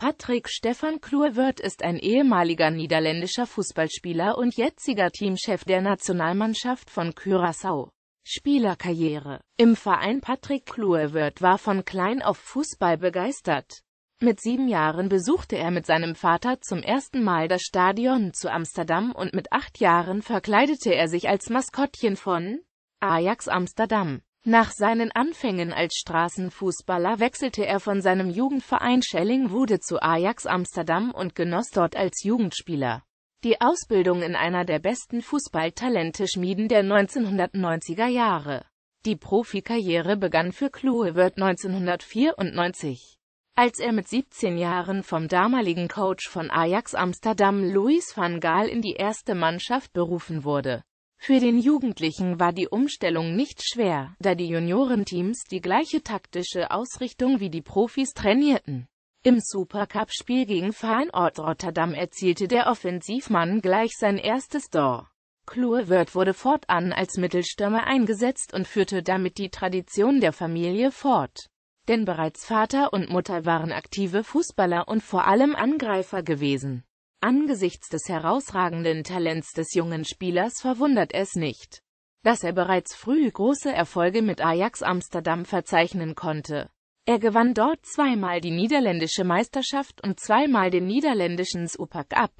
Patrick Stefan Kluivert ist ein ehemaliger niederländischer Fußballspieler und jetziger Teamchef der Nationalmannschaft von Curaçao. Spielerkarriere Im Verein Patrick Kluivert war von klein auf Fußball begeistert. Mit sieben Jahren besuchte er mit seinem Vater zum ersten Mal das Stadion zu Amsterdam und mit acht Jahren verkleidete er sich als Maskottchen von Ajax Amsterdam. Nach seinen Anfängen als Straßenfußballer wechselte er von seinem Jugendverein Schellingwoude zu Ajax Amsterdam und genoss dort als Jugendspieler die Ausbildung in einer der besten Fußballtalente-Schmieden der 1990er Jahre. Die Profikarriere begann für Kluivert 1994. Als er mit 17 Jahren vom damaligen Coach von Ajax Amsterdam Louis van Gaal in die erste Mannschaft berufen wurde. Für den Jugendlichen war die Umstellung nicht schwer, da die Juniorenteams die gleiche taktische Ausrichtung wie die Profis trainierten. Im Supercup-Spiel gegen Feyenoord Rotterdam erzielte der Offensivmann gleich sein erstes Tor. Kluivert wurde fortan als Mittelstürmer eingesetzt und führte damit die Tradition der Familie fort. Denn bereits Vater und Mutter waren aktive Fußballer und vor allem Angreifer gewesen. Angesichts des herausragenden Talents des jungen Spielers verwundert es nicht, dass er bereits früh große Erfolge mit Ajax Amsterdam verzeichnen konnte. Er gewann dort zweimal die niederländische Meisterschaft und zweimal den niederländischen Supercup.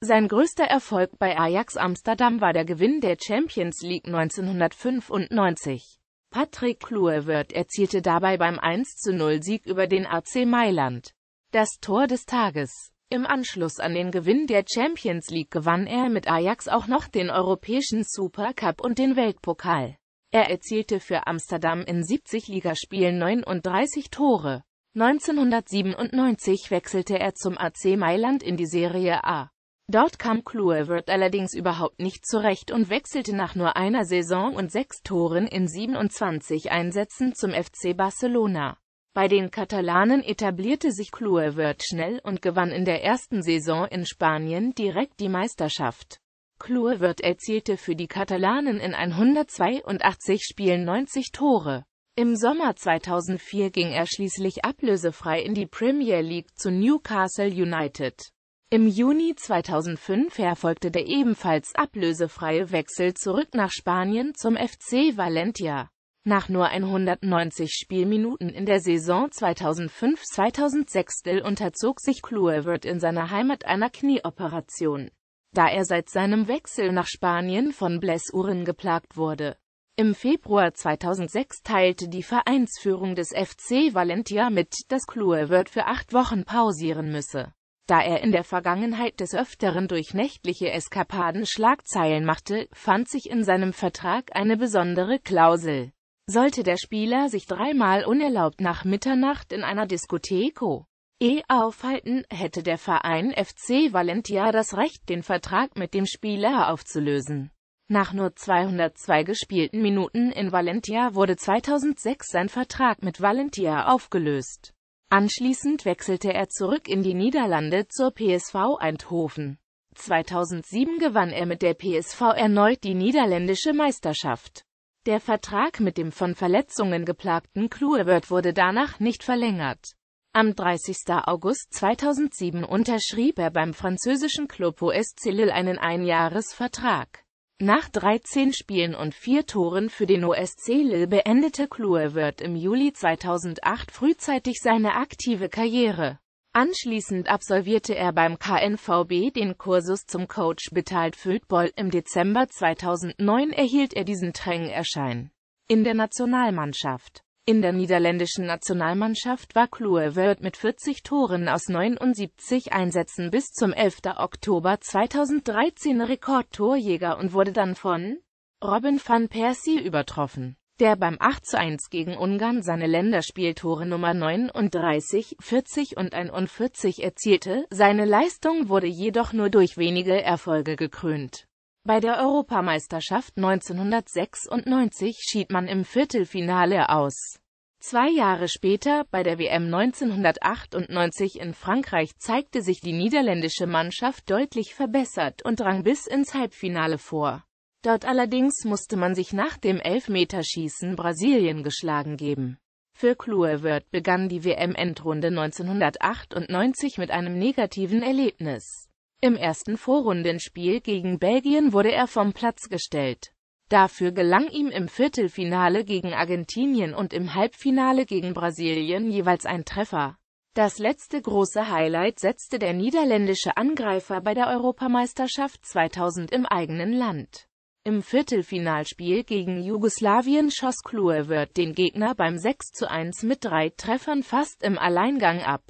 Sein größter Erfolg bei Ajax Amsterdam war der Gewinn der Champions League 1995. Patrick Kluivert erzielte dabei beim 1-0-Sieg über den AC Mailand das Tor des Tages. Im Anschluss an den Gewinn der Champions League gewann er mit Ajax auch noch den europäischen Supercup und den Weltpokal. Er erzielte für Amsterdam in 70 Ligaspielen 39 Tore. 1997 wechselte er zum AC Mailand in die Serie A. Dort kam Kluivert allerdings überhaupt nicht zurecht und wechselte nach nur einer Saison und sechs Toren in 27 Einsätzen zum FC Barcelona. Bei den Katalanen etablierte sich Kluivert schnell und gewann in der ersten Saison in Spanien direkt die Meisterschaft. Kluivert erzielte für die Katalanen in 182 Spielen 90 Tore. Im Sommer 2004 ging er schließlich ablösefrei in die Premier League zu Newcastle United. Im Juni 2005 erfolgte der ebenfalls ablösefreie Wechsel zurück nach Spanien zum FC Valencia. Nach nur 190 Spielminuten in der Saison 2005-2006 unterzog sich Kluivert in seiner Heimat einer Knieoperation da er seit seinem Wechsel nach Spanien von Blessuren geplagt wurde. Im Februar 2006 teilte die Vereinsführung des FC Valencia mit, dass Kluivert für acht Wochen pausieren müsse. Da er in der Vergangenheit des Öfteren durch nächtliche Eskapaden Schlagzeilen machte, fand sich in seinem Vertrag eine besondere Klausel. Sollte der Spieler sich dreimal unerlaubt nach Mitternacht in einer Diskotheko E aufhalten, hätte der Verein FC Valencia das Recht, den Vertrag mit dem Spieler aufzulösen. Nach nur 202 gespielten Minuten in Valencia wurde 2006 sein Vertrag mit Valencia aufgelöst. Anschließend wechselte er zurück in die Niederlande zur PSV Eindhoven. 2007 gewann er mit der PSV erneut die niederländische Meisterschaft. Der Vertrag mit dem von Verletzungen geplagten Kluivert wurde danach nicht verlängert. Am 30. August 2007 unterschrieb er beim französischen Club OSC Lille einen Einjahresvertrag. Nach 13 Spielen und 4 Toren für den OSC Lille beendete Kluivert im Juli 2008 frühzeitig seine aktive Karriere. Anschließend absolvierte er beim KNVB den Kursus zum Coach Betalt Football. Im Dezember 2009 erhielt er diesen Trainerschein in der Nationalmannschaft. In der niederländischen Nationalmannschaft war Kluivert mit 40 Toren aus 79 Einsätzen bis zum 11. Oktober 2013 Rekordtorjäger und wurde dann von Robin van Persie übertroffen, der beim 8:1 gegen Ungarn seine Länderspieltore Nummer 39, 40 und 41 erzielte, seine Leistung wurde jedoch nur durch wenige Erfolge gekrönt. Bei der Europameisterschaft 1996 schied man im Viertelfinale aus. Zwei Jahre später, bei der WM 1998 in Frankreich zeigte sich die niederländische Mannschaft deutlich verbessert und drang bis ins Halbfinale vor. Dort allerdings musste man sich nach dem Elfmeterschießen Brasilien geschlagen geben Für Kluivert begann die WM-Endrunde 1998 mit einem negativen Erlebnis. Im ersten Vorrundenspiel gegen Belgien wurde er vom Platz gestellt. Dafür gelang ihm im Viertelfinale gegen Argentinien und im Halbfinale gegen Brasilien jeweils ein Treffer. Das letzte große Highlight setzte der niederländische Angreifer bei der Europameisterschaft 2000 im eigenen Land. Im Viertelfinalspiel gegen Jugoslawien schoss Kluivert den Gegner beim 6:1 mit drei Treffern fast im Alleingang ab.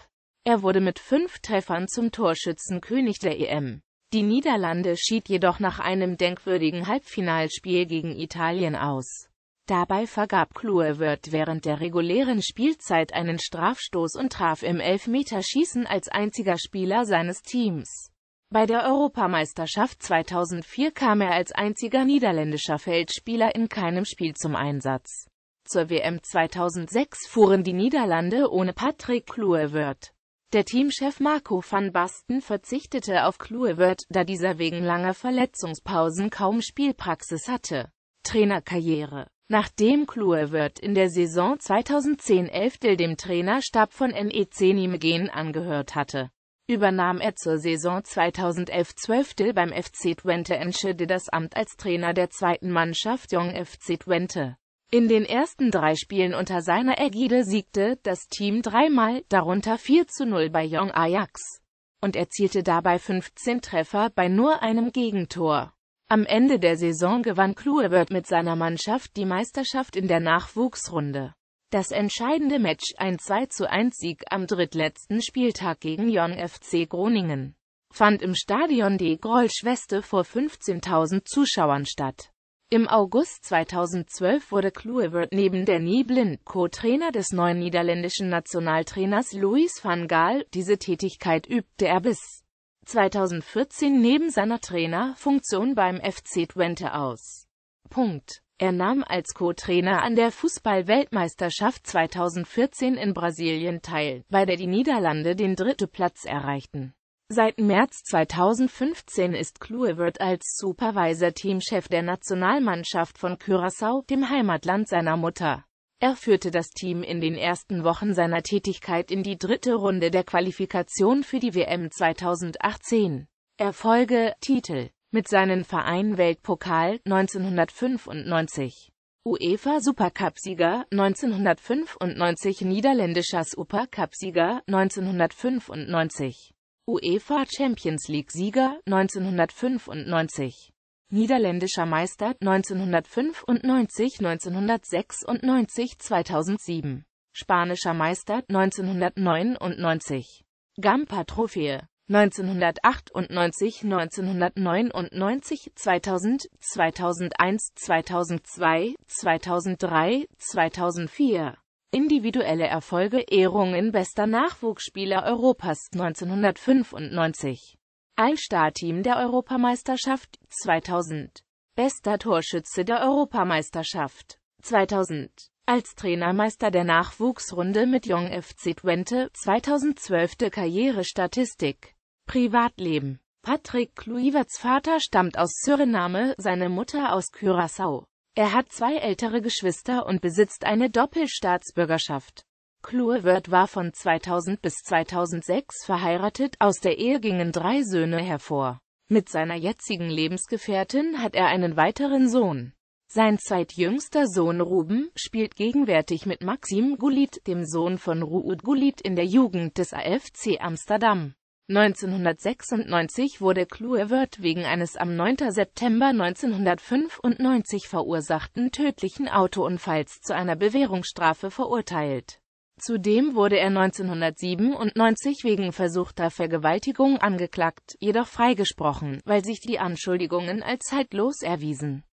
Er wurde mit fünf Treffern zum Torschützenkönig der EM. Die Niederlande schied jedoch nach einem denkwürdigen Halbfinalspiel gegen Italien aus. Dabei vergab Kluivert während der regulären Spielzeit einen Strafstoß und traf im Elfmeterschießen als einziger Spieler seines Teams. Bei der Europameisterschaft 2004 kam er als einziger niederländischer Feldspieler in keinem Spiel zum Einsatz. Zur WM 2006 fuhren die Niederlande ohne Patrick Kluivert. Der Teamchef Marco van Basten verzichtete auf Kluivert, da dieser wegen langer Verletzungspausen kaum Spielpraxis hatte. Trainerkarriere Nachdem Kluivert in der Saison 2010-11 dem Trainerstab von NEC Nijmegen angehört hatte, übernahm er zur Saison 2011-12 beim FC Twente Enschede das Amt als Trainer der zweiten Mannschaft Jong FC Twente. In den ersten drei Spielen unter seiner Ägide siegte das Team dreimal, darunter 4 zu 0 bei Jong Ajax, und erzielte dabei 15 Treffer bei nur einem Gegentor. Am Ende der Saison gewann Kluivert mit seiner Mannschaft die Meisterschaft in der Nachwuchsrunde. Das entscheidende Match, ein 2-1-Sieg am drittletzten Spieltag gegen Jon FC Groningen, fand im Stadion de Grolsch-Weste vor 15.000 Zuschauern statt. Im August 2012 wurde Kluivert neben der Blind Co-Trainer des neuen niederländischen Nationaltrainers Louis van Gaal. Diese Tätigkeit übte er bis 2014 neben seiner Trainerfunktion beim FC Twente aus. Punkt. Er nahm als Co-Trainer an der Fußball-Weltmeisterschaft 2014 in Brasilien teil, bei der die Niederlande den dritten Platz erreichten. Seit März 2015 ist Kluivert als Supervisor-Teamchef der Nationalmannschaft von Curaçao, dem Heimatland seiner Mutter. Er führte das Team in den ersten Wochen seiner Tätigkeit in die dritte Runde der Qualifikation für die WM 2018. Erfolge, Titel mit seinen Vereinen Weltpokal 1995, UEFA Supercup-Sieger 1995 Niederländischer Supercup-Sieger 1995 UEFA Champions League-Sieger 1995 Niederländischer Meister 1995 1996 2007 Spanischer Meister 1999 Gampa-Trophäe 1998, 1999, 2000, 2001, 2002, 2003, 2004. Individuelle Erfolge Ehrungen bester Nachwuchsspieler Europas 1995. All-Star-Team der Europameisterschaft 2000. Bester Torschütze der Europameisterschaft 2000. Als Trainermeister der Nachwuchsrunde mit Jong FC Twente 2012. Karrierestatistik Privatleben Patrick Kluiverts Vater stammt aus Suriname, seine Mutter aus Curaçao. Er hat zwei ältere Geschwister und besitzt eine Doppelstaatsbürgerschaft. Kluivert war von 2000 bis 2006 verheiratet, aus der Ehe gingen drei Söhne hervor. Mit seiner jetzigen Lebensgefährtin hat er einen weiteren Sohn. Sein zweitjüngster Sohn Ruben spielt gegenwärtig mit Maxim Gullit, dem Sohn von Ruud Gullit in der Jugend des AFC Amsterdam. 1996 wurde Kluivert wegen eines am 9. September 1995 verursachten tödlichen Autounfalls zu einer Bewährungsstrafe verurteilt. Zudem wurde er 1997 wegen versuchter Vergewaltigung angeklagt, jedoch freigesprochen, weil sich die Anschuldigungen als zeitlos erwiesen